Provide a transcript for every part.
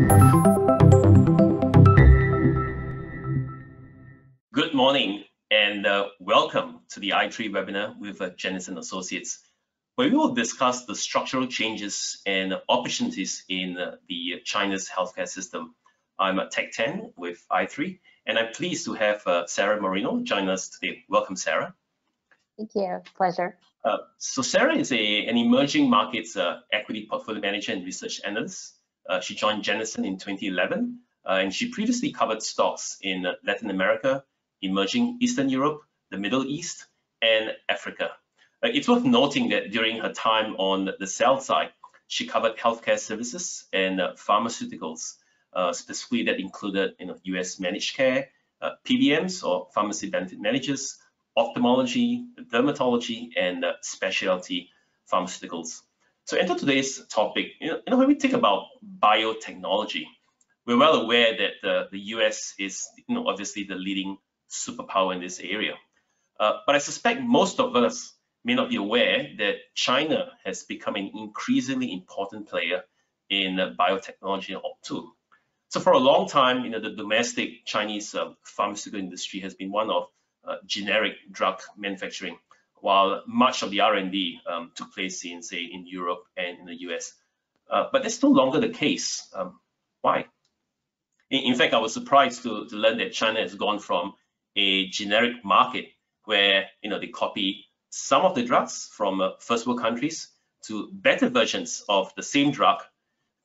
Good morning and uh, welcome to the i3 webinar with uh, Jennison Associates, where we will discuss the structural changes and opportunities in uh, the China's healthcare system. I'm uh, Tech 10 with i3, and I'm pleased to have uh, Sara Moreno join us today. Welcome, Sara. Thank you. Pleasure. Uh, so Sara is a, an emerging markets uh, equity portfolio manager and research analyst. Uh, she joined Jennison in 2011, uh, and she previously covered stocks in Latin America, emerging Eastern Europe, the Middle East, and Africa. Uh, it's worth noting that during her time on the sell side, she covered healthcare services and uh, pharmaceuticals, uh, specifically that included you know, US managed care, PBMs or pharmacy benefit managers, ophthalmology, dermatology, and specialty pharmaceuticals. So enter today's topic, you know, when we think about biotechnology, we're well aware that uh, the US is you know, obviously the leading superpower in this area. Uh, but I suspect most of us may not be aware that China has become an increasingly important player in uh, biotechnology too. So for a long time, you know, the domestic Chinese uh, pharmaceutical industry has been one of uh, generic drug manufacturing, while much of the R&D um, took place in, say, in Europe and in the US. Uh, but that's no longer the case. Um, why? In, in, fact, I was surprised to, to learn that China has gone from a generic market where you know they copy some of the drugs from uh, first world countries to better versions of the same drug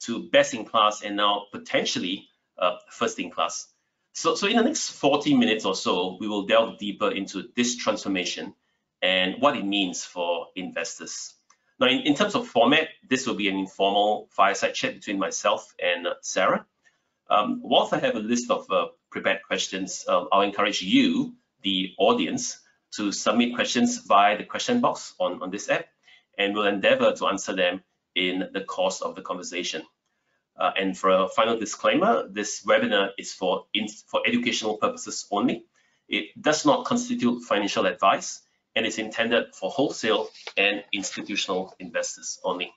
to best in class and now potentially uh, first in class. So, so in the next 40 minutes or so, we will delve deeper into this transformation and what it means for investors. Now, in, in terms of format, this will be an informal fireside chat between myself and Sara. Um, whilst I have a list of uh, prepared questions, uh, I'll encourage you, the audience, to submit questions via the question box on, on this app, and we'll endeavor to answer them in the course of the conversation. Uh, and for a final disclaimer, this webinar is for, in, for educational purposes only. It does not constitute financial advice and is intended for wholesale and institutional investors only.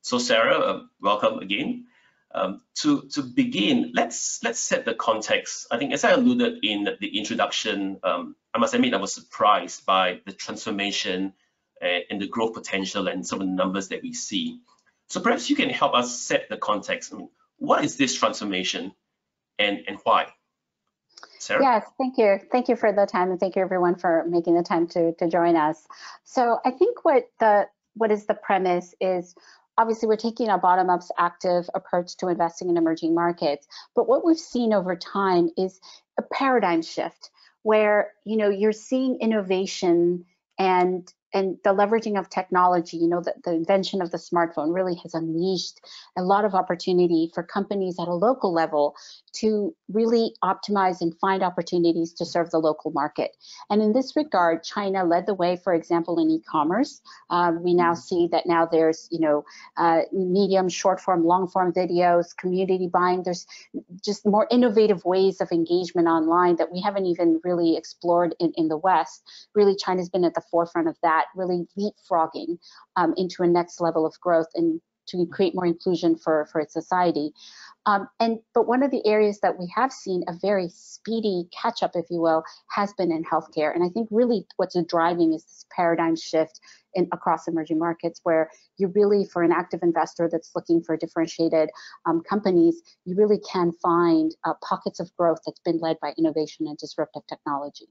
So Sara, uh, welcome again. Um, to, to begin, let's let's set the context. I think as I alluded in the introduction, um, I must admit I was surprised by the transformation uh, and the growth potential and some of the numbers that we see. So perhaps you can help us set the context. I mean, what is this transformation and, and why? Sara? Yes, thank you. Thank you for the time and thank you everyone for making the time to, to join us. So I think what the what is the premise is obviously we're taking a bottom-up active approach to investing in emerging markets but what we've seen over time is a paradigm shift where you know you're seeing innovation and and the leveraging of technology, you know, the, the invention of the smartphone really has unleashed a lot of opportunity for companies at a local level to really optimize and find opportunities to serve the local market. And in this regard, China led the way, for example, in e-commerce. Um, we now mm-hmm. see that now there's, you know, uh, medium, short form, long form videos, community buying. There's just more innovative ways of engagement online that we haven't even really explored in, in the West. Really, China's been at the forefront of that, really leapfrogging um, into a next level of growth and to create more inclusion for, for its society. Um, and but one of the areas that we have seen a very speedy catch up, if you will, has been in healthcare. And I think really what's driving is this paradigm shift in across emerging markets, where you really, for an active investor that's looking for differentiated um, companies, you really can find uh, pockets of growth that's been led by innovation and disruptive technology.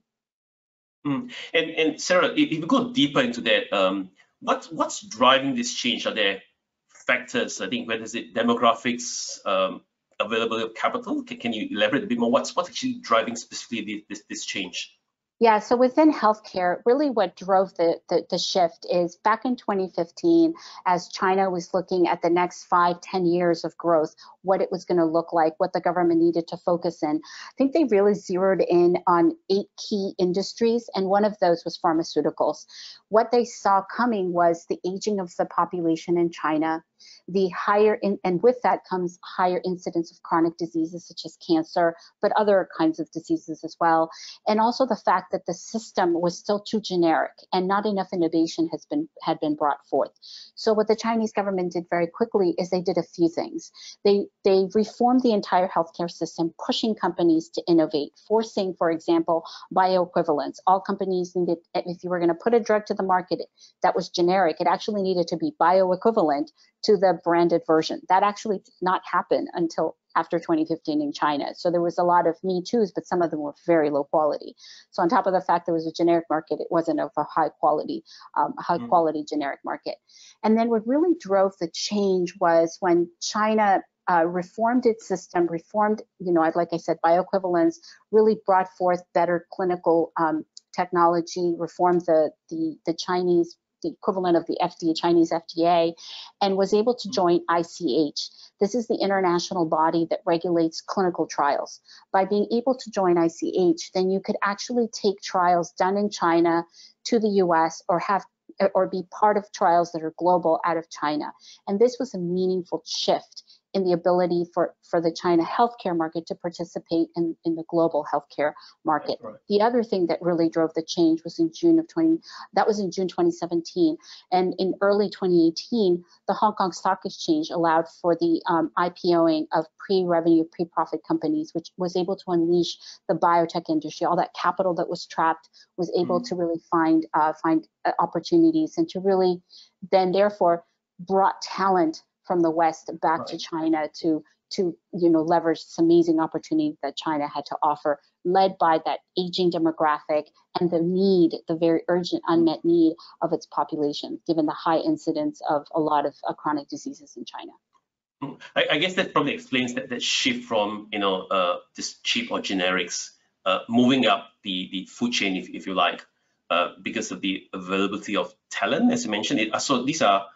Mm. And, and Sara, if you go deeper into that, um, what, what's driving this change? Are there factors, I think, whether is it demographics, um, availability of capital? Can, can, you elaborate a bit more? What's, what's actually driving specifically this, this change? Yeah, so within healthcare, really what drove the, the, the, shift is back in 2015, as China was looking at the next five, 10 years of growth, what it was going to look like, what the government needed to focus in. I think they really zeroed in on eight key industries, and one of those was pharmaceuticals. What they saw coming was the aging of the population in China, the higher in, and with that comes higher incidence of chronic diseases such as cancer, but other kinds of diseases as well. And also the fact that the system was still too generic and not enough innovation has been had been brought forth. So what the Chinese government did very quickly is they did a few things. They they reformed the entire healthcare system, pushing companies to innovate, forcing, for example, bioequivalence. All companies needed, if you were going to put a drug to the market that was generic, it actually needed to be bioequivalent to the branded version. That actually did not happen until after 2015 in China. So there was a lot of Me Too's, but some of them were very low quality. So on top of the fact there was a generic market, it wasn't of a high quality, um, high mm. quality generic market. And then what really drove the change was when China uh, reformed its system, reformed, you know, like I said, bioequivalence, really brought forth better clinical um, technology, reformed the, the, the Chinese the equivalent of the FDA, Chinese FDA, and was able to join ICH. This is the international body that regulates clinical trials. By being able to join ICH, then you could actually take trials done in China to the US or have or be part of trials that are global out of China. And this was a meaningful shift in the ability for, for the China healthcare market to participate in, in the global healthcare market. Right. The other thing that really drove the change was in June of 20, that was in June 2017. And in early 2018, the Hong Kong Stock Exchange allowed for the um, IPOing of pre-revenue, pre-profit companies, which was able to unleash the biotech industry. All that capital that was trapped was able mm. to really find, uh, find uh, opportunities and to really then therefore brought talent from the West back right. to China to to you know leverage this amazing opportunity that China had to offer, led by that aging demographic and the need, the very urgent unmet need of its population, given the high incidence of a lot of uh, chronic diseases in China. I, I, guess that probably explains that, that shift from you know uh, this cheap or generics uh, moving up the the food chain, if, if you like, uh, because of the availability of talent, as you mentioned. It, so these are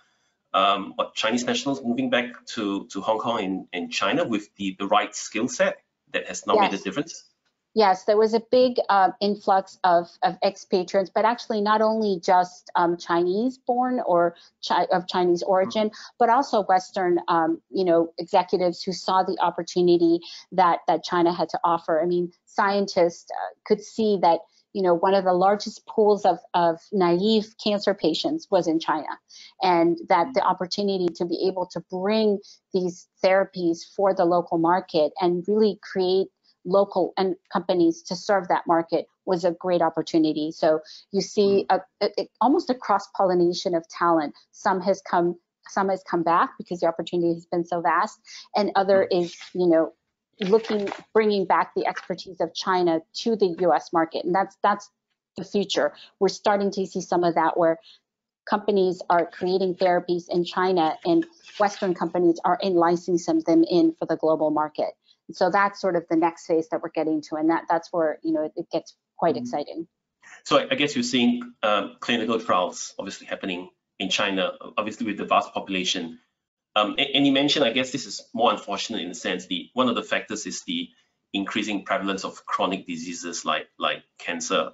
um, what Chinese nationals moving back to, to Hong Kong and, and China with the, the right skill set that has now yes. made a difference? Yes, there was a big uh, influx of, of expatriates, but actually not only just um, Chinese born or chi of Chinese origin, mm-hmm. but also Western, um, you know, executives who saw the opportunity that, that China had to offer. I mean, scientists uh, could see that you know, one of the largest pools of, of naive cancer patients was in China. And that the opportunity to be able to bring these therapies for the local market and really create local and companies to serve that market was a great opportunity. So you see mm. a, a, almost a cross pollination of talent. Some has come some has come back because the opportunity has been so vast and other mm. is you know looking, bringing back the expertise of China to the U.S. market, and that's that's the future. We're starting to see some of that where companies are creating therapies in China, and Western companies are in licensing them in for the global market. And so that's sort of the next phase that we're getting to, and that that's where you know it, it gets quite mm-hmm. exciting. So I guess you're seeing um, clinical trials obviously happening in China, obviously with the vast population um, and, and, you mentioned, I guess this is more unfortunate in the sense the one of the factors is the increasing prevalence of chronic diseases like like cancer.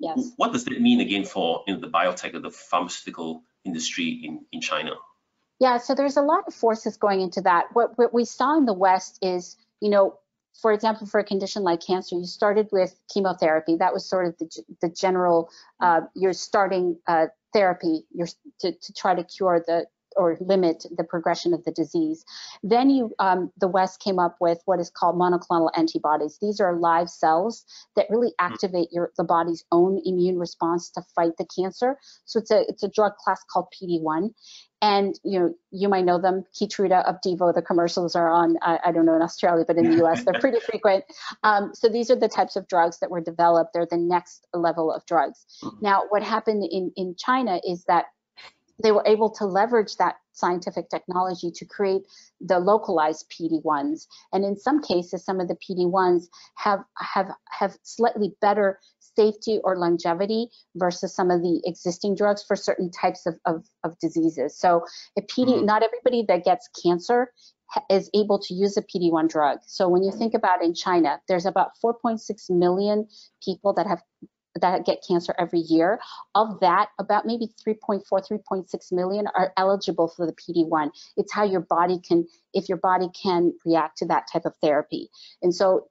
Yes. What does that mean again for you know, the biotech or the pharmaceutical industry in, in China? Yeah, so there's a lot of forces going into that. What, what we saw in the West is, you know, for example, for a condition like cancer, you started with chemotherapy. That was sort of the, the general, uh, you're starting uh, therapy you're, to, to try to cure the, or limit the progression of the disease. Then you, um, the West came up with what is called monoclonal antibodies. These are live cells that really hmm. activate your the body's own immune response to fight the cancer. So it's a it's a drug class called PD-1. And you know, you might know them, Keytruda, Opdivo. The commercials are on. I, I don't know in Australia, but in the U.S. they're pretty frequent. Um, so these are the types of drugs that were developed. They're the next level of drugs. Mm-hmm. Now, what happened in in China is that they were able to leverage that scientific technology to create the localized PD-1s. And in some cases, some of the PD-1s have, have, have slightly better safety or longevity versus some of the existing drugs for certain types of, of, of diseases. So a PD, mm-hmm. not everybody that gets cancer is able to use a PD-1 drug. So when you think about in China, there's about 4.6 million people that have that get cancer every year. Of that, about maybe 3.4, 3.6 million are eligible for the PD-1. It's how your body can, if your body can react to that type of therapy. And so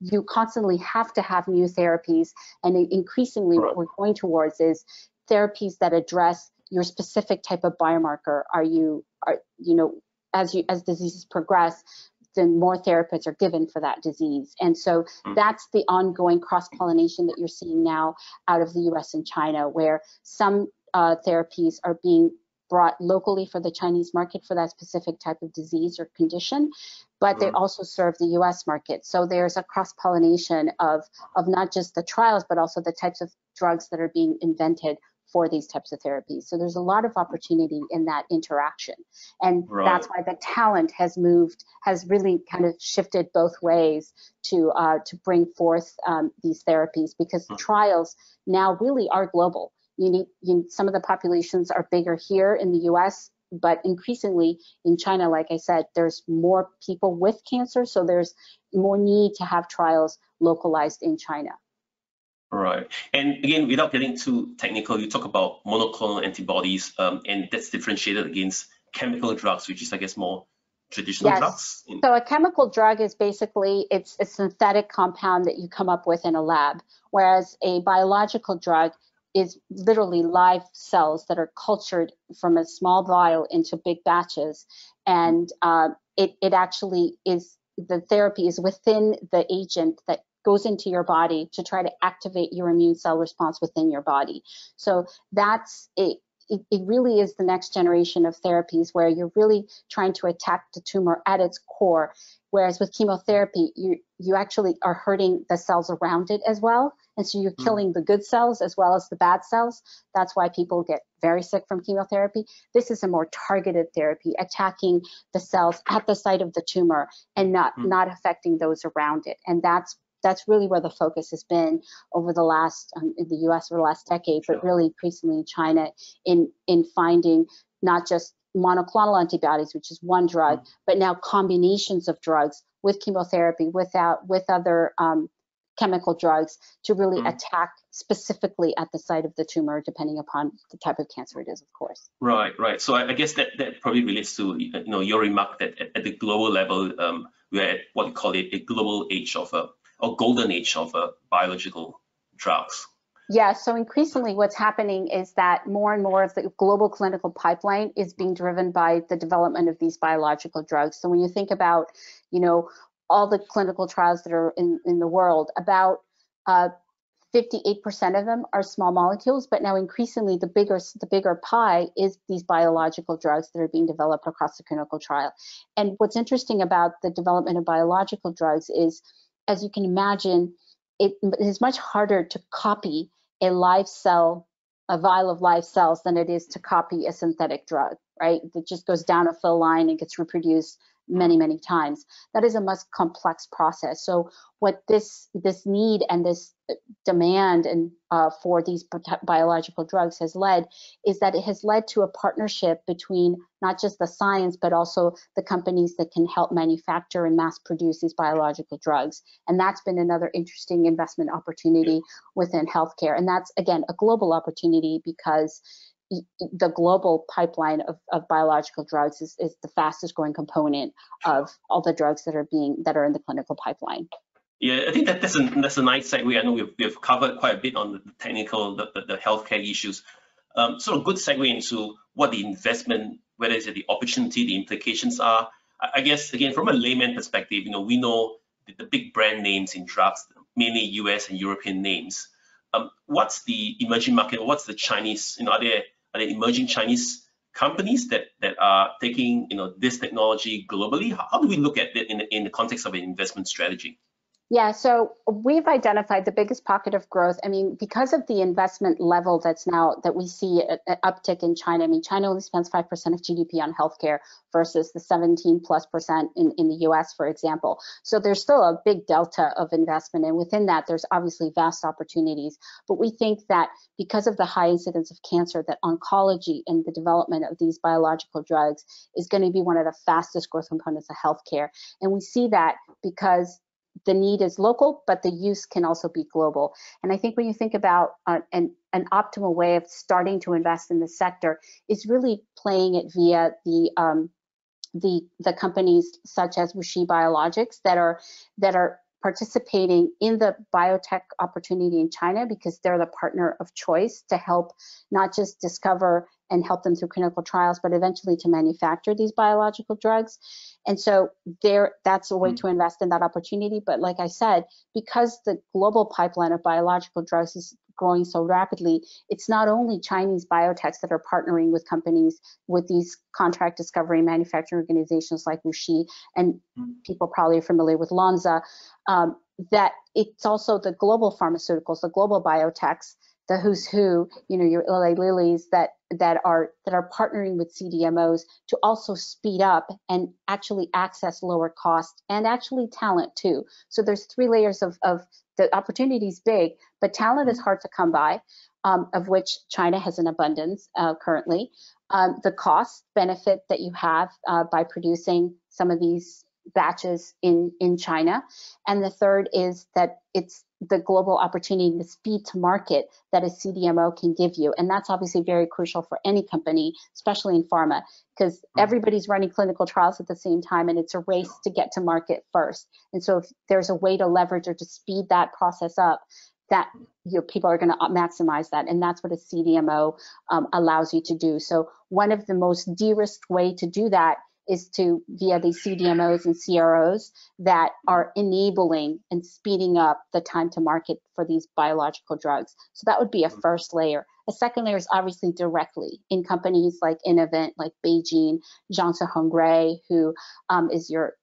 you constantly have to have new therapies, and increasingly right. what we're going towards is therapies that address your specific type of biomarker. Are you are you know as you as diseases progress, then more therapies are given for that disease. And so mm. that's the ongoing cross pollination that you're seeing now out of the US and China, where some uh, therapies are being brought locally for the Chinese market for that specific type of disease or condition, but they mm. also serve the US market. So there's a cross pollination of, of not just the trials, but also the types of drugs that are being invented for these types of therapies. So there's a lot of opportunity in that interaction. And right. that's why the talent has moved, has really kind of shifted both ways to uh, to bring forth um, these therapies because the hmm. trials now really are global. You need, you, some of the populations are bigger here in the US, but increasingly in China, like I said, there's more people with cancer, so there's more need to have trials localized in China. Right. And again, without getting too technical, you talk about monoclonal antibodies, um, and that's differentiated against chemical drugs, which is, I guess, more traditional yes. drugs. So a chemical drug is basically it's a synthetic compound that you come up with in a lab, whereas a biological drug is literally live cells that are cultured from a small vial into big batches, and uh, it it actually is the therapy is within the agent that goes into your body to try to activate your immune cell response within your body. So that's it. It, it really is the next generation of therapies where you're really trying to attack the tumor at its core. Whereas with chemotherapy, you you actually are hurting the cells around it as well. And so you're mm. killing the good cells as well as the bad cells. That's why people get very sick from chemotherapy. This is a more targeted therapy, attacking the cells at the site of the tumor and not, mm. not affecting those around it. And that's that's really where the focus has been over the last um, in the U.S. over the last decade, but really increasingly in China in in finding not just monoclonal antibodies, which is one drug, mm-hmm. but now combinations of drugs with chemotherapy, without with other um, chemical drugs to really mm-hmm. attack specifically at the site of the tumor, depending upon the type of cancer it is, of course. Right, right. So I, I guess that that probably relates to you know your remark that at, at the global level, um, we're at what you call it a global age of uh, or golden age of uh, biological drugs? Yeah, so increasingly what's happening is that more and more of the global clinical pipeline is being driven by the development of these biological drugs. So when you think about, you know, all the clinical trials that are in, in the world, about uh, 58% of them are small molecules, but now increasingly the bigger the bigger pie is these biological drugs that are being developed across the clinical trial. And what's interesting about the development of biological drugs is as you can imagine, it is much harder to copy a live cell, a vial of live cells, than it is to copy a synthetic drug, right? That just goes down a fill line and gets reproduced many, many times. That is a much complex process. So what this this need and this demand and uh, for these biological drugs has led is that it has led to a partnership between not just the science but also the companies that can help manufacture and mass produce these biological drugs and that's been another interesting investment opportunity within healthcare and that's again a global opportunity because the global pipeline of, of biological drugs is, is the fastest growing component of all the drugs that are being that are in the clinical pipeline. Yeah, I think that that's a that's a nice segue. I know we've, we've covered quite a bit on the technical, the, the, the healthcare issues. Um, sort of good segue into what the investment, whether it's the opportunity, the implications are. I, guess again from a layman perspective, you know, we know the, the big brand names in drugs, mainly U.S. and European names. Um, what's the emerging market? What's the Chinese? You know, are there are there emerging Chinese companies that that are taking you know this technology globally? How, do we look at it in, in the context of an investment strategy? Yeah, so we've identified the biggest pocket of growth. I mean, because of the investment level that's now that we see an uptick in China. I mean, China only spends 5% of GDP on healthcare versus the 17 plus percent in, in the US, for example. So there's still a big delta of investment. And within that, there's obviously vast opportunities. But we think that because of the high incidence of cancer, that oncology and the development of these biological drugs is going to be one of the fastest growth components of healthcare. And we see that because the need is local, but the use can also be global. And I think when you think about uh, an, an optimal way of starting to invest in the sector is really playing it via the um, the the companies such as WuXi Biologics that are that are participating in the biotech opportunity in China because they're the partner of choice to help not just discover and help them through clinical trials, but eventually to manufacture these biological drugs. And so there, that's a way mm. to invest in that opportunity. But like I said, because the global pipeline of biological drugs is growing so rapidly, it's not only Chinese biotechs that are partnering with companies with these contract discovery manufacturing organizations like WuXi, and mm-hmm. people probably are familiar with Lonza, um, that it's also the global pharmaceuticals, the global biotechs, the who's who, you know, your Eli Lilly's that that are that are partnering with CDMOs to also speed up and actually access lower cost and actually talent too. So there's three layers of, of the opportunity is big, but talent is hard to come by, um, of which China has an abundance uh, currently. Um, the cost benefit that you have uh, by producing some of these batches in, in China. And the third is that it's the global opportunity, the speed to market that a CDMO can give you. And that's obviously very crucial for any company, especially in pharma, because mm-hmm. everybody's running clinical trials at the same time and it's a race to get to market first. And so if there's a way to leverage or to speed that process up, that your people are going to maximize that and that's what a cdmo um, allows you to do so one of the most de-risked way to do that is to via the CDMOs and CROs that are enabling and speeding up the time to market for these biological drugs. So that would be a mm-hmm. first layer. A second layer is obviously directly in companies like Innovent, like BeiGene, Jiangsu Hengrui, who um, is your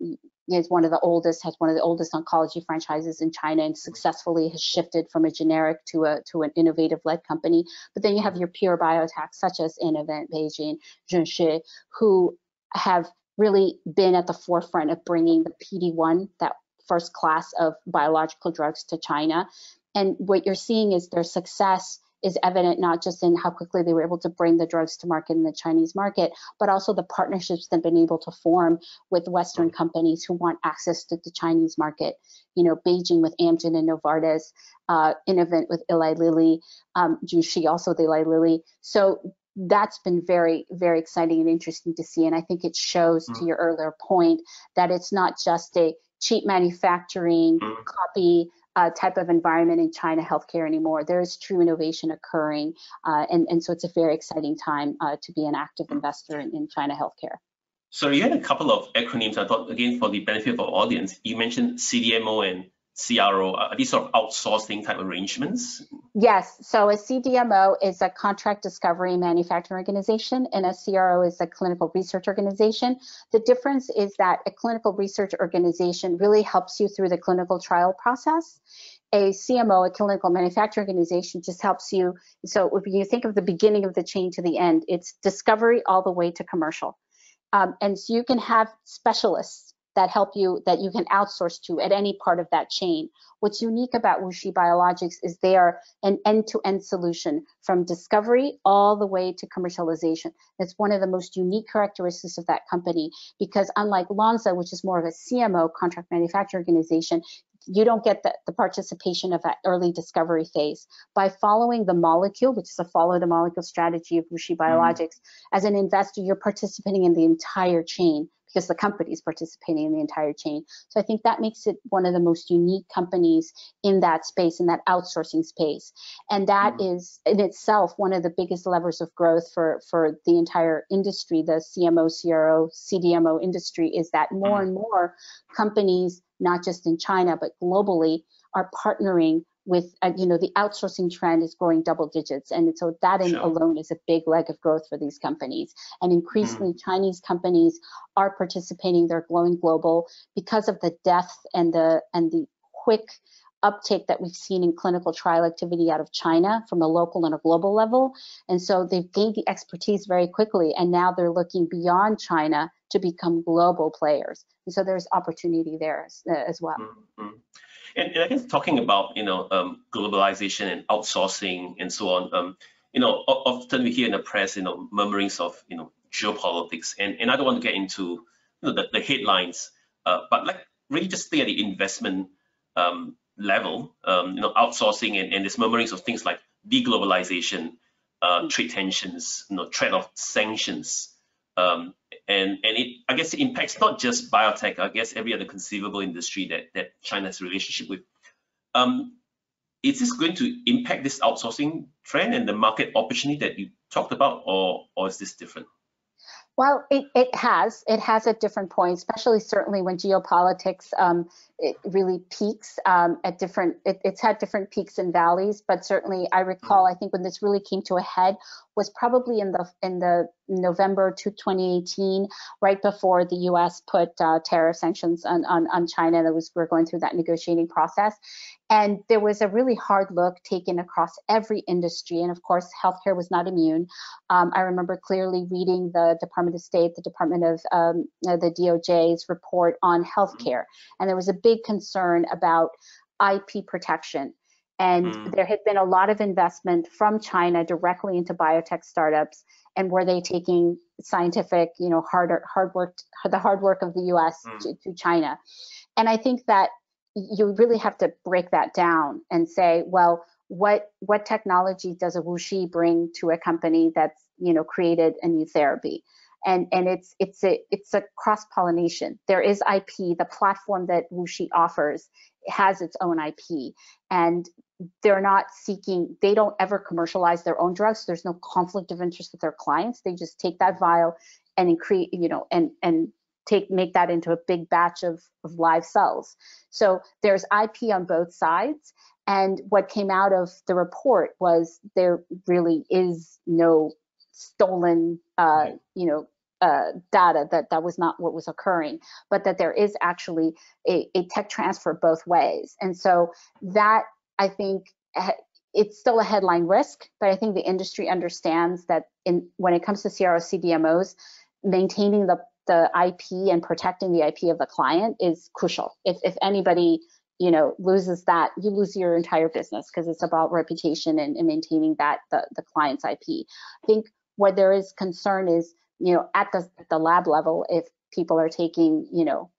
is one of the oldest, has one of the oldest oncology franchises in China and successfully has shifted from a generic to a to an innovative led company. But then you have your pure biotech such as Innovent, BeiGene, Junshi, who have really been at the forefront of bringing the PD-1, that first class of biological drugs to China. And what you're seeing is their success is evident not just in how quickly they were able to bring the drugs to market in the Chinese market, but also the partnerships they've been able to form with Western companies who want access to the Chinese market. You know, BeiGene with Amgen and Novartis, uh, Innovent with Eli Lilly, um, Junshi also with Eli Lilly. So that's been very, very exciting and interesting to see. And I think it shows, mm-hmm. to your earlier point, that it's not just a cheap manufacturing mm-hmm. copy uh, type of environment in China healthcare anymore. There is true innovation occurring, uh, and, and so it's a very exciting time uh, to be an active investor in, in China healthcare. So you had a couple of acronyms. I thought, again, for the benefit of our audience, you mentioned CDMO and CRO? Are these sort of outsourcing type arrangements? Yes. So a CDMO is a contract discovery manufacturing organization, and a CRO is a clinical research organization. The difference is that a clinical research organization really helps you through the clinical trial process. A CMO, a clinical manufacturing organization, just helps you. So if you think of the beginning of the chain to the end, it's discovery all the way to commercial. Um, and so you can have specialists that help you that you can outsource to at any part of that chain. What's unique about WuXi Biologics is they are an end-to-end solution from discovery all the way to commercialization. That's one of the most unique characteristics of that company because unlike Lonza, which is more of a CMO contract manufacturer organization, you don't get the, the, participation of that early discovery phase. By following the molecule, which is a follow the molecule strategy of WuXi mm-hmm. Biologics, mm. as an investor, you're participating in the entire chain because the company is participating in the entire chain. So I think that makes it one of the most unique companies in that space, in that outsourcing space. And that mm-hmm. is in itself one of the biggest levers of growth for, for the entire industry, the CMO, CRO, CDMO industry, is that more mm-hmm. and more companies, not just in China, but globally, are partnering with uh, you know the outsourcing trend is growing double digits and so that in sure. alone is a big leg of growth for these companies and increasingly mm. chinese companies are participating they're growing global because of the depth and the and the quick uptake that we've seen in clinical trial activity out of China from a local and a global level. And so they've gained the expertise very quickly, and now they're looking beyond China to become global players. And so there's opportunity there as, uh, as well. Mm-hmm. And, and, I guess talking about you know um, globalization and outsourcing and so on, um, you know often we hear in the press you know murmurings of you know geopolitics, and, and I don't want to get into you know the, the headlines, uh, but like really just stay at the investment um, level, um, you know outsourcing and, and there's murmurings of things like deglobalization, uh, trade tensions, you know threat of sanctions. Um, and and it I guess it impacts not just biotech, I guess every other conceivable industry that that China has a relationship with. Um, is this going to impact this outsourcing trend and the market opportunity that you talked about, or or is this different? Well, it, it has. It has at different points, especially certainly when geopolitics um, it really peaks um, at different. It, it's had different peaks and valleys, but certainly I recall. Mm-hmm. I think when this really came to a head was probably in the in the November to 2018, right before the U.S. put uh, tariff sanctions on, on on China. That was we are going through that negotiating process, and there was a really hard look taken across every industry, and of course, healthcare was not immune. Um, I remember clearly reading the Department of State, the Department of um, the DOJ's report on healthcare, and there was a big concern about IP protection. And mm. there had been a lot of investment from China directly into biotech startups, and were they taking scientific, you know, hard hard work, the hard work of the U.S. Mm. To, to China? And I think that you really have to break that down and say, well, what what technology does a WuXi bring to a company that's you know created a new therapy? And and it's it's a it's a cross pollination. There is IP. The platform that WuXi offers has its own IP, and they're not seeking. They don't ever commercialize their own drugs. There's no conflict of interest with their clients. They just take that vial and create you know and and take make that into a big batch of, of live cells. So there's IP on both sides. And what came out of the report was there really is no stolen, uh, you know, uh, data that that was not what was occurring, but that there is actually a, a tech transfer both ways. And so that I think it's still a headline risk, but I think the industry understands that in when it comes to CRO CDMOs, maintaining the the IP and protecting the IP of the client is crucial. If, if anybody, you know, loses that, you lose your entire business because it's about reputation and, and maintaining that the, the client's IP. I think where there is concern is, you know, at the, the lab level, if people are taking, you know,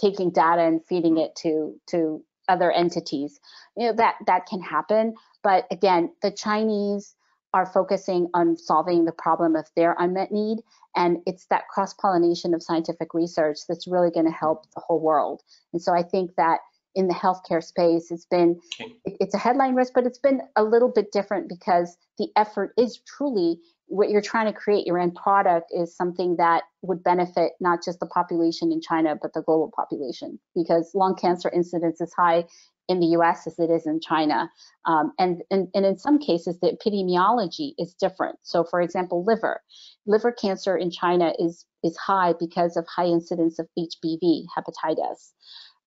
taking data and feeding it to to other entities, you know, that that can happen. But again, the Chinese are focusing on solving the problem of their unmet need and it's that cross pollination of scientific research that's really going to help the whole world. And so I think that in the healthcare space, it's been, it's a headline risk, but it's been a little bit different because the effort is truly what you're trying to create your end product is something that would benefit not just the population in China, but the global population because lung cancer incidence is high in the US as it is in China. Um, and, and, and in some cases, the epidemiology is different. So for example, liver. Liver cancer in China is, is high because of high incidence of HBV, hepatitis.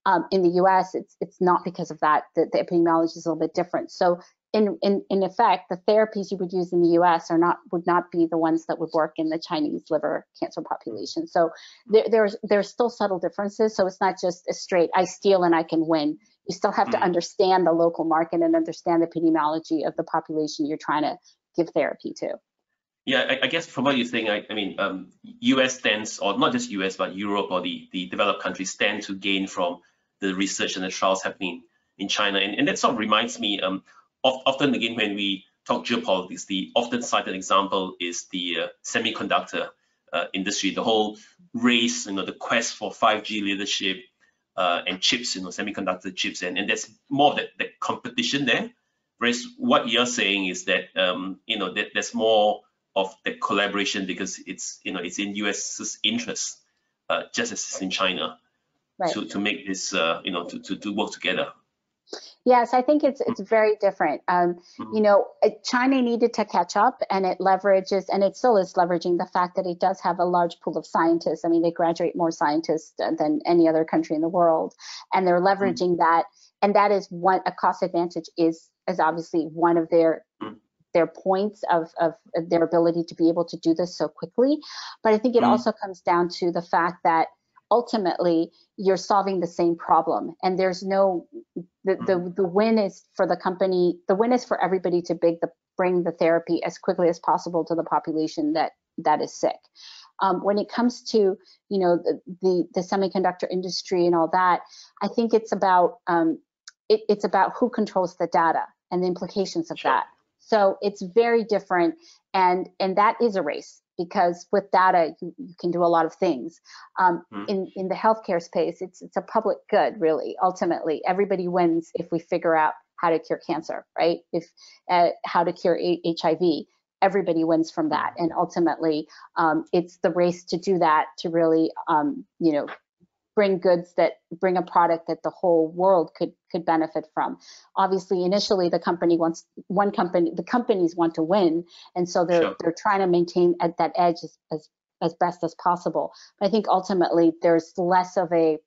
Um, in the US, it's, it's not because of that. The, the epidemiology is a little bit different. So in, in, in effect, the therapies you would use in the US are not would not be the ones that would work in the Chinese liver cancer population. So there, there's there's still subtle differences. So it's not just a straight I steal and I can win. You still have mm. to understand the local market and understand the epidemiology of the population you're trying to give therapy to. Yeah, I, I guess from what you're saying, I, I mean, um, US stands, or not just US, but Europe or the, the developed countries stand to gain from the research and the trials happening in China. And, and that sort of reminds me, um, often again, when we talk geopolitics, the often cited example is the uh, semiconductor uh, industry, the whole race, you know, the quest for 5G leadership, uh, and chips, you know, semiconductor chips, and, and there's more of that, that competition there. Whereas what you're saying is that, um, you know, that there's more of the collaboration because it's, you know, it's in US's interest, uh, just as it's in China, right. to, to make this, uh, you know, to, to, to work together. Yes, I think it's it's very different. Um, mm-hmm. You know, China needed to catch up, and it leverages, and it still is leveraging the fact that it does have a large pool of scientists. I mean, they graduate more scientists than any other country in the world, and they're mm-hmm. leveraging mm-hmm. that. And that is one a cost advantage is is obviously one of their mm-hmm. their points of, of their ability to be able to do this so quickly. But I think it mm-hmm. also comes down to the fact that ultimately you're solving the same problem and there's no the, the mm-hmm. the win is for the company the win is for everybody to big the bring the therapy as quickly as possible to the population that that is sick um, when it comes to you know the, the, the semiconductor industry and all that i think it's about um, it, it's about who controls the data and the implications of sure. that so it's very different and and that is a race because with data you, you can do a lot of things. Um, mm. In in the healthcare space, it's it's a public good really. Ultimately, everybody wins if we figure out how to cure cancer, right? If uh, how to cure a- HIV. Everybody wins from that, and ultimately, um, it's the race to do that to really, um, you know, bring goods that bring a product that the whole world could could benefit from. Obviously, initially the company wants one company, the companies want to win, and so they're sure. they're trying to maintain at that edge as, as as best as possible. But I think ultimately there's less of a,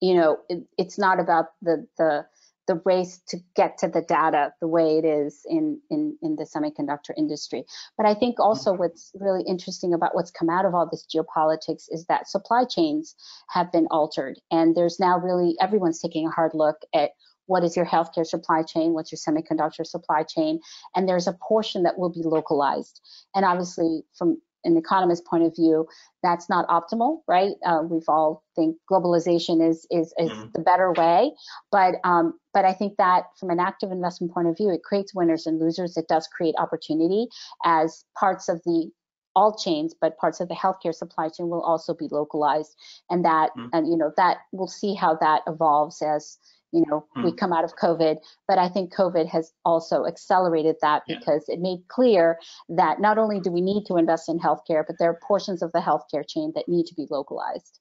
you know, it, it's not about the the the race to get to the data the way it is in, in, in the semiconductor industry. But I think also mm-hmm. what's really interesting about what's come out of all this geopolitics is that supply chains have been altered. And there's now really, everyone's taking a hard look at what is your healthcare supply chain, what's your semiconductor supply chain, and there's a portion that will be localized. And obviously, from an economist point of view, that's not optimal, right? Uh, we've all think globalization is is, is mm-hmm. the better way, but um, but I think that from an active investment point of view, it creates winners and losers. It does create opportunity as parts of the all chains, but parts of the healthcare supply chain will also be localized, and that mm-hmm. and you know that we'll see how that evolves as you know hmm. we come out of covid but i think covid has also accelerated that because yeah. it made clear that not only do we need to invest in healthcare but there are portions of the healthcare chain that need to be localized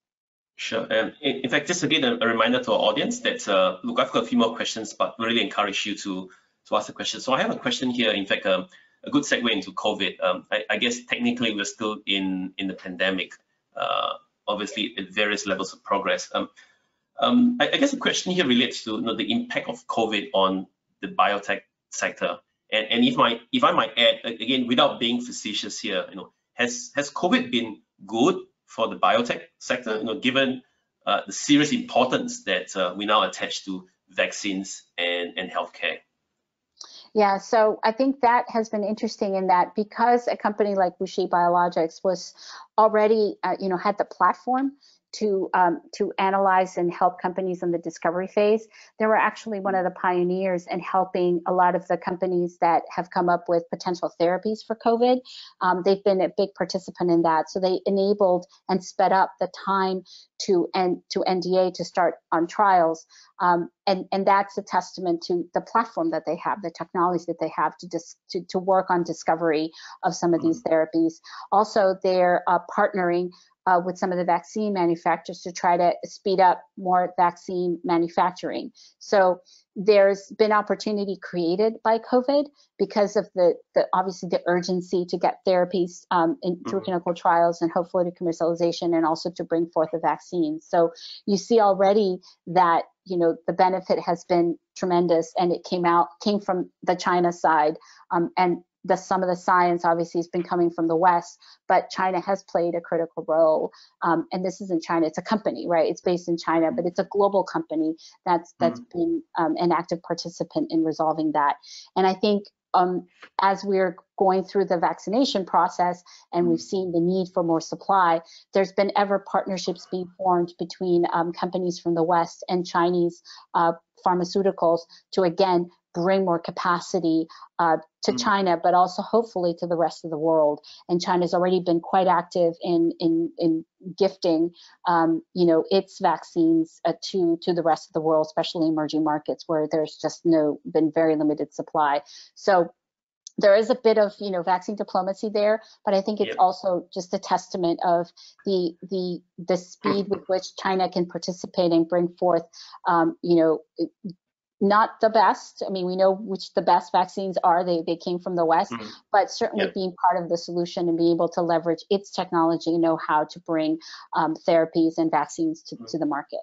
Sure. And in fact, just again, a, reminder to our audience that, uh, look, I've got a few more questions, but really encourage you to, to ask the question. So I have a question here, in fact, um, a good segue into COVID. Um, I, I, guess technically we're still in, in the pandemic, uh, obviously at various levels of progress. Um, um, I, I, guess the question here relates to you know, the impact of COVID on the biotech sector. And, and if my if I might add again, without being facetious here, you know, has has COVID been good for the biotech sector? You know, given uh, the serious importance that uh, we now attach to vaccines and and healthcare. Yeah, so I think that has been interesting in that because a company like WuXi Biologics was already, uh, you know, had the platform to um, to analyze and help companies in the discovery phase. They were actually one of the pioneers in helping a lot of the companies that have come up with potential therapies for COVID. Um, they've been a big participant in that, so they enabled and sped up the time to and to NDA to start on trials. Um, and and that's a testament to the platform that they have, the technology that they have to dis, to, to work on discovery of some of these mm-hmm. therapies. Also, they're uh, partnering uh, with some of the vaccine manufacturers to try to speed up more vaccine manufacturing. So there's been opportunity created by COVID because of the, the obviously the urgency to get therapies um, in, through mm-hmm. clinical trials and hopefully to commercialization and also to bring forth a vaccine. So you see already that you know the benefit has been tremendous and it came out came from the China side um, and the some of the science obviously has been coming from the West, but China has played a critical role. Um, and this isn't China; it's a company, right? It's based in China, but it's a global company that's that's mm-hmm. been um, an active participant in resolving that. And I think um, as we're going through the vaccination process and we've seen the need for more supply, there's been ever partnerships being formed between um, companies from the West and Chinese uh, pharmaceuticals to again bring more capacity uh, to mm. China, but also hopefully to the rest of the world. And China's already been quite active in in, in gifting, um, you know, its vaccines uh, to to the rest of the world, especially emerging markets where there's just no been very limited supply. So there is a bit of you know vaccine diplomacy there, but I think it's yep. also just a testament of the the the speed with which China can participate and bring forth um, you know not the best. I mean, we know which the best vaccines are. They they came from the West, mm-hmm. but certainly yep. being part of the solution and being able to leverage its technology know how to bring um, therapies and vaccines to, mm-hmm. to the market.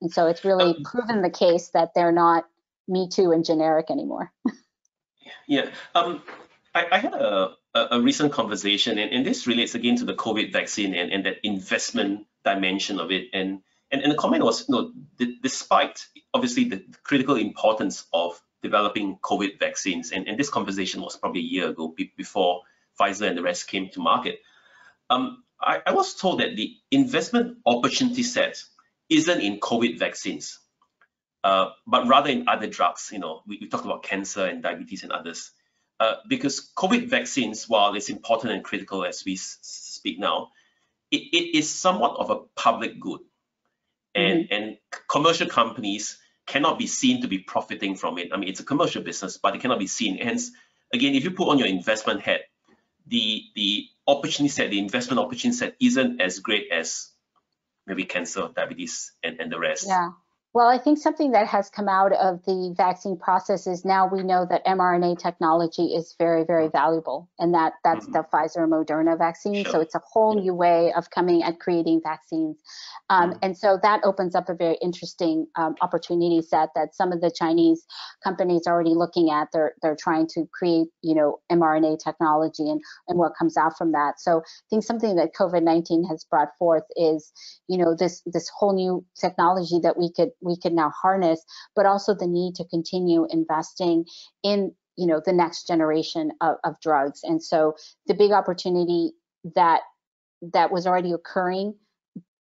And so it's really um, proven the case that they're not me too and generic anymore. yeah. Um, I, I had a, a, recent conversation, and, and this relates again to the COVID vaccine and, and that investment dimension of it. And and, and the comment was, you know, despite obviously the critical importance of developing COVID vaccines, and, and this conversation was probably a year ago before Pfizer and the rest came to market, um, I, I, was told that the investment opportunity set isn't in COVID vaccines, uh, but rather in other drugs. You know, we, we talked about cancer and diabetes and others. uh, because COVID vaccines, while it's important and critical as we speak now, it, it is somewhat of a public good. And, mm-hmm. and commercial companies cannot be seen to be profiting from it. I mean, it's a commercial business, but it cannot be seen. Hence, again, if you put on your investment hat, the the opportunity set, the investment opportunity set isn't as great as maybe cancer, diabetes, and, and the rest. Yeah. Well, I think something that has come out of the vaccine process is now we know that mRNA technology is very, very valuable, and that that's mm-hmm. the Pfizer Moderna vaccine. Sure. So it's a whole new way of coming at creating vaccines, um, mm-hmm. and so that opens up a very interesting um, opportunity set that some of the Chinese companies are already looking at. They're they're trying to create, you know, mRNA technology and and what comes out from that. So I think something that COVID-19 has brought forth is, you know, this this whole new technology that we could we can now harness, but also the need to continue investing in you know the next generation of, of drugs. And so the big opportunity that that was already occurring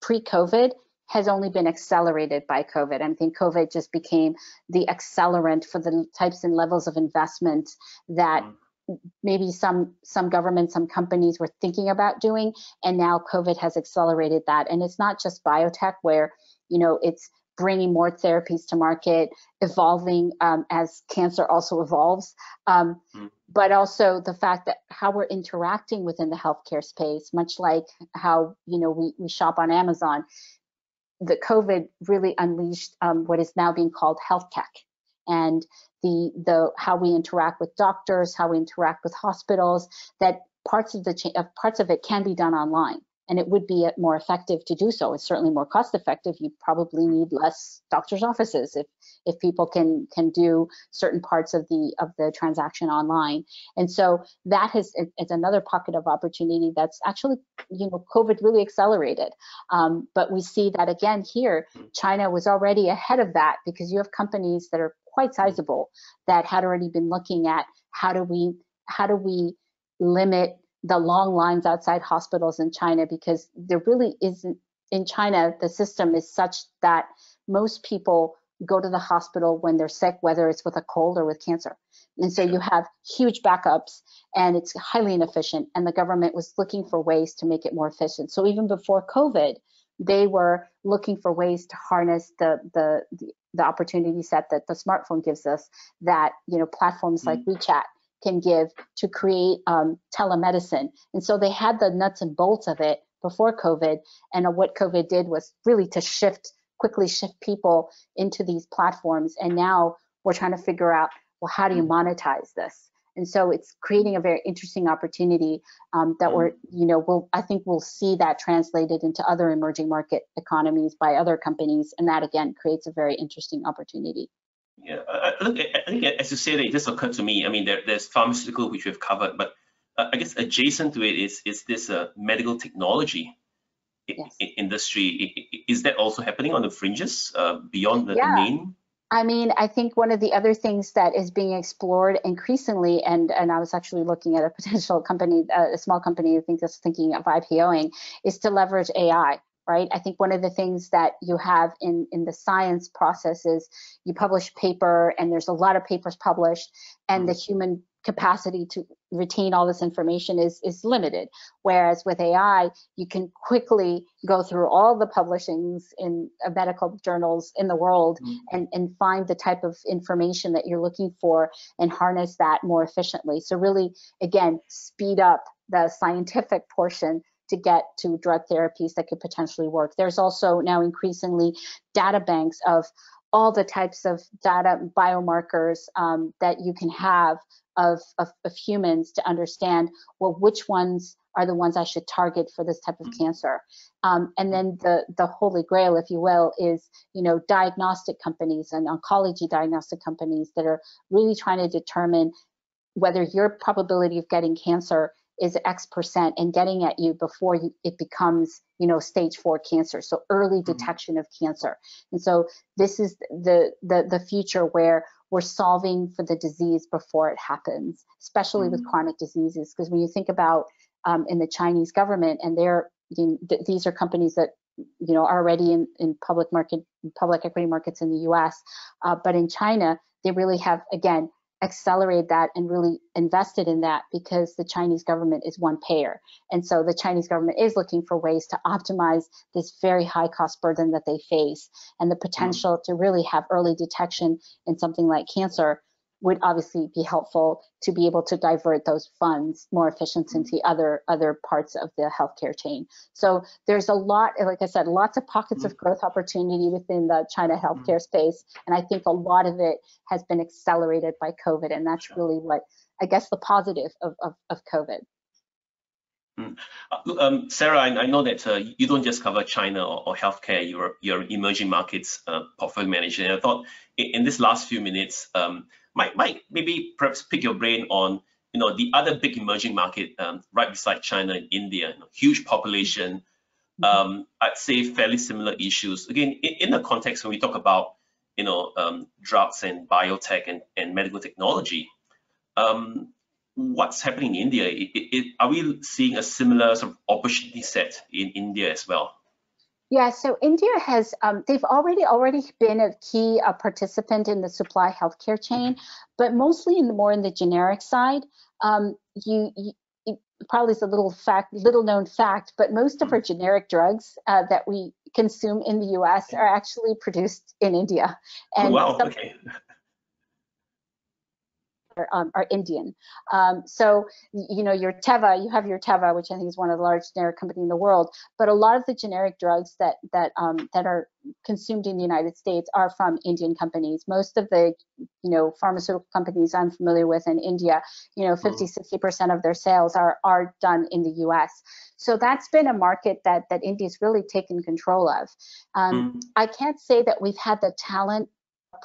pre-COVID has only been accelerated by COVID. I think COVID just became the accelerant for the types and levels of investment that mm. maybe some some governments, some companies were thinking about doing, and now COVID has accelerated that. And it's not just biotech where you know it's bringing more therapies to market, evolving um, as cancer also evolves, um, mm. but also the fact that how we're interacting within the healthcare space, much like how you know we, we shop on Amazon. The COVID really unleashed um, what is now being called health tech, and the the how we interact with doctors, how we interact with hospitals. That parts of the cha- parts of it can be done online and it would be more effective to do so. It's certainly more cost effective. You probably need less doctors' offices if if people can can do certain parts of the of the transaction online. And so that has it's another pocket of opportunity that's actually you know COVID really accelerated. Um, but we see that again here, China was already ahead of that because you have companies that are quite sizable that had already been looking at how do we how do we limit the long lines outside hospitals in China because there really isn't in China the system is such that most people go to the hospital when they're sick whether it's with a cold or with cancer. And so you have huge backups and it's highly inefficient and the government was looking for ways to make it more efficient. So even before covid they were looking for ways to harness the the the, the opportunity set that the smartphone gives us that you know platforms mm-hmm. like WeChat can give to create um, telemedicine. And so they had the nuts and bolts of it before COVID. And what COVID did was really to shift, quickly shift people into these platforms. And now we're trying to figure out, well, how do you monetize this? And so it's creating a very interesting opportunity um, that we're, you know, we'll, I think we'll see that translated into other emerging market economies by other companies. And that again creates a very interesting opportunity. Yeah, I, look, I think as you say that, it just occurred to me. I mean, there, there's pharmaceutical which we've covered, but uh, I guess adjacent to it is is this uh, medical technology yes. industry. Is that also happening on the fringes uh, beyond the, yeah. main? I mean, I think one of the other things that is being explored increasingly, and and I was actually looking at a potential company, uh, a small company, I think that's thinking of IPOing, is to leverage AI right? I think one of the things that you have in, in the science process is you publish paper and there's a lot of papers published and the mm-hmm. human capacity to retain all this information is is limited whereas with ai you can quickly go through all the publishings in uh, medical journals in the world mm-hmm. and and find the type of information that you're looking for and harness that more efficiently so really again speed up the scientific portion to get to drug therapies that could potentially work. There's also now increasingly data banks of all the types of data biomarkers um, that you can have of, of, of, humans to understand well which ones are the ones I should target for this type of mm-hmm. cancer. Um, and then the the holy grail, if you will, is you know diagnostic companies and oncology diagnostic companies that are really trying to determine whether your probability of getting cancer is X percent and getting at you before you, it becomes, you know, stage four cancer. So early mm-hmm. detection of cancer. And so this is the, the, the future where we're solving for the disease before it happens, especially mm-hmm. with chronic diseases. Because when you think about um, in the Chinese government and they're, you know, th- these are companies that you know are already in, in public market public equity markets in the US, uh, but in China they really have again accelerated that and really invested in that because the Chinese government is one payer. And so the Chinese government is looking for ways to optimize this very high cost burden that they face and the mm. potential to really have early detection in something like cancer would obviously be helpful to be able to divert those funds more efficiently into other other parts of the healthcare chain. So there's a lot, like I said, lots of pockets mm -hmm. of growth opportunity within the China healthcare mm -hmm. space, and I think a lot of it has been accelerated by COVID, and that's really what I guess the positive of of, of COVID. Mm. Um, Sara, I, I, know that uh, you don't just cover China or, or healthcare, you're, you're emerging markets uh, portfolio manager. And I thought in, in this last few minutes, um, might might maybe perhaps pick your brain on you know the other big emerging market um, right beside China and India, you know, huge population. Mm-hmm. Um, I'd say fairly similar issues. Again, in, in, the context when we talk about you know um, drugs and biotech and, and medical technology, um, what's happening in India? It, it, are we seeing a similar sort of opportunity set in India as well? Yeah, so India has, um, they've already already been a key uh, participant in the supply healthcare chain, but mostly in the more in the generic side. Um, you, you probably is a little fact, little known fact, but most of our generic drugs uh, that we consume in the U.S. are actually produced in India. And oh, wow, okay are, um, are Indian. Um, so, you know, your Teva, you have your Teva, which I think is one of the largest generic company in the world, but a lot of the generic drugs that that um, that are consumed in the United States are from Indian companies. Most of the, you know, pharmaceutical companies I'm familiar with in India, you know, 50, 60% mm. of their sales are are done in the U.S. So that's been a market that that India's really taken control of. Um, mm. I can't say that we've had the talent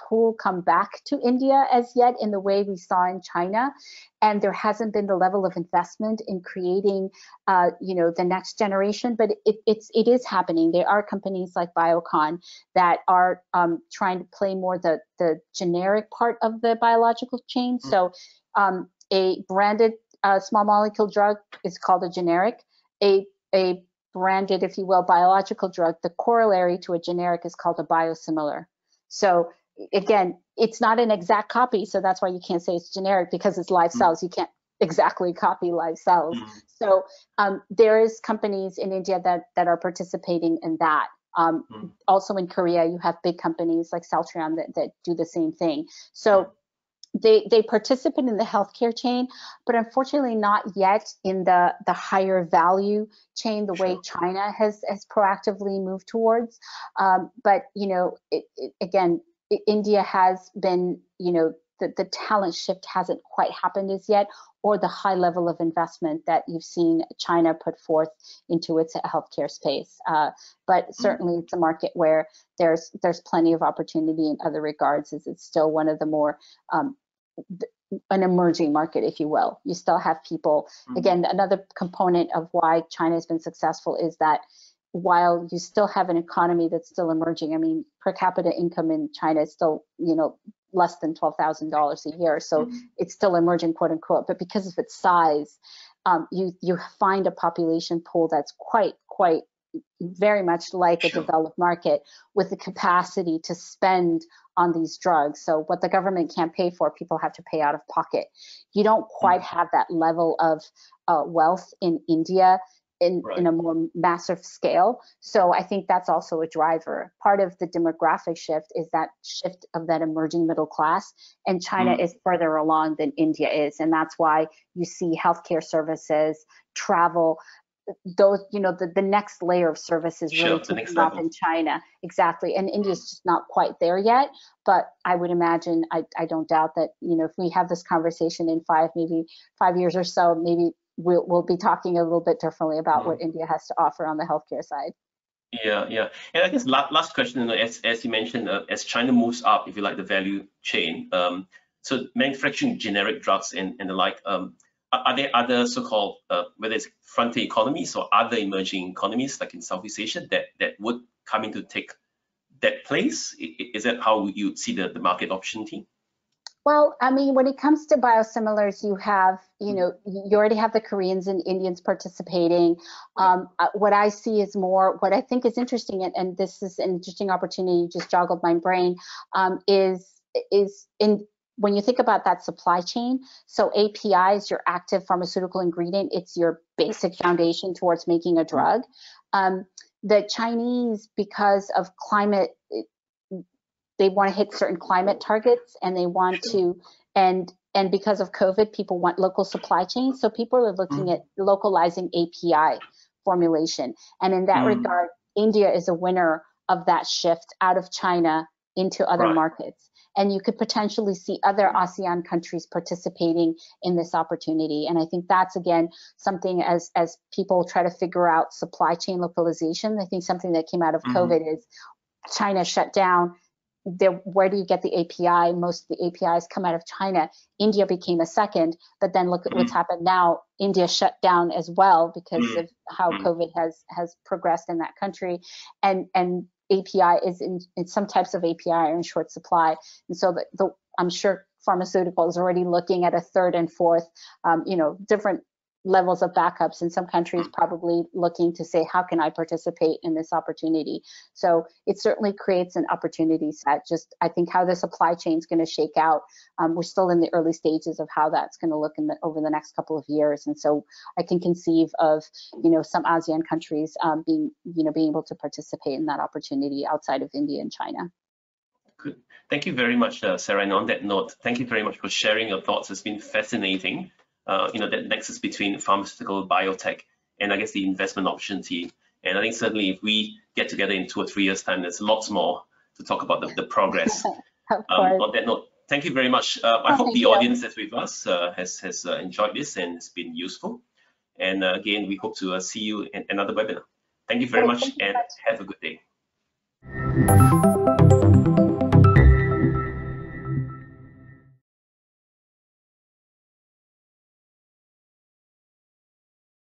pool come back to India as yet in the way we saw in China. And there hasn't been the level of investment in creating, uh, you know, the next generation. But it, it's it is happening. There are companies like Biocon that are um, trying to play more the the generic part of the biological chain. Mm-hmm. So um, a branded uh, small molecule drug is called a generic. A a branded, if you will, biological drug, the corollary to a generic is called a biosimilar. So again, it's not an exact copy, so that's why you can't say it's generic because it's live mm. cells. You can't exactly copy live cells. Mm. So um, there is companies in India that that are participating in that. Um, mm. Also in Korea, you have big companies like Celltrion that, that do the same thing. So they they participate in the healthcare chain, but unfortunately not yet in the the higher value chain the way China has has proactively moved towards. Um, but you know, it, it, again, India has been, you know, the, the talent shift hasn't quite happened as yet, or the high level of investment that you've seen China put forth into its healthcare space. Uh, but mm-hmm. certainly, it's a market where there's there's plenty of opportunity in other regards. As it's still one of the more um, an emerging market, if you will. You still have people. Mm-hmm. Again, another component of why China has been successful is that while you still have an economy that's still emerging. I mean, per capita income in China is still, you know, less than $12,000 a year. So mm-hmm. it's still emerging, quote unquote. But because of its size, um, you you find a population pool that's quite quite very much like a developed market with the capacity to spend on these drugs. So what the government can't pay for, people have to pay out of pocket. You don't quite mm. have that level of uh, wealth in India in, right. in a more massive scale. So I think that's also a driver. Part of the demographic shift is that shift of that emerging middle class, and China mm. is further along than India is, and that's why you see healthcare services, travel, those you know the, the next layer of services really sure, taking off in China exactly and India's just not quite there yet but I would imagine I, I don't doubt that you know if we have this conversation in five maybe five years or so maybe we'll, we'll be talking a little bit differently about what mm-hmm. India has to offer on the healthcare side. Yeah, yeah. And I guess last, last question, you know, as, as you mentioned, uh, as China moves up, if you like, the value chain, um, so manufacturing generic drugs and, and the like, um, are, are, there other so-called, uh, whether it's frontier economies or other emerging economies like in Southeast Asia that, that would come in to take that place? Is that how you see the, the market opportunity? Well, I mean, when it comes to biosimilars, you have, you know, you already have the Koreans and Indians participating. Um, uh, what I see is more, what I think is interesting, and, and this is an interesting opportunity, just joggled my brain, um, is is in when you think about that supply chain, so API is your active pharmaceutical ingredient. It's your basic foundation towards making a drug. Um, the Chinese, because of climate, they want to hit certain climate targets and they want to, and and because of COVID, people want local supply chains. So people are looking mm. at localizing API formulation. And in that mm. regard, India is a winner of that shift out of China into other right. markets. And you could potentially see other ASEAN countries participating in this opportunity. And I think that's again something as as people try to figure out supply chain localization. I think something that came out of mm-hmm. COVID is China shut down there, where do you get the API? Most of the APIs come out of China. India became a second, but then look at what's happened now. India shut down as well because mm-hmm. of how mm-hmm. COVID has has progressed in that country, and and API is in, in some types of API are in short supply, and so the, the I'm sure pharmaceuticals already looking at a third and fourth, um, you know, different levels of backups. In some countries probably looking to say how can i participate in this opportunity? So it certainly creates an opportunity set. Just i think how the supply chain is going to shake out. Um, we're still in the early stages of how that's going to look in the, over the next couple of years. And so i can conceive of you know some asean countries um, being you know being able to participate in that opportunity outside of india and china. Good. Thank you very much, uh, Sara. And on that note, thank you very much for sharing your thoughts. It's been fascinating uh, you know, that nexus between pharmaceutical, biotech, and I guess the investment opportunity. And I think certainly if we get together in two or three years' time, there's lots more to talk about the, the progress. um, on that note, thank you very much. Uh, I oh, hope the you. audience that's with us uh, has, has uh, enjoyed this and it's been useful. And uh, again, we hope to uh, see you in another webinar. Thank you very much and have a good day.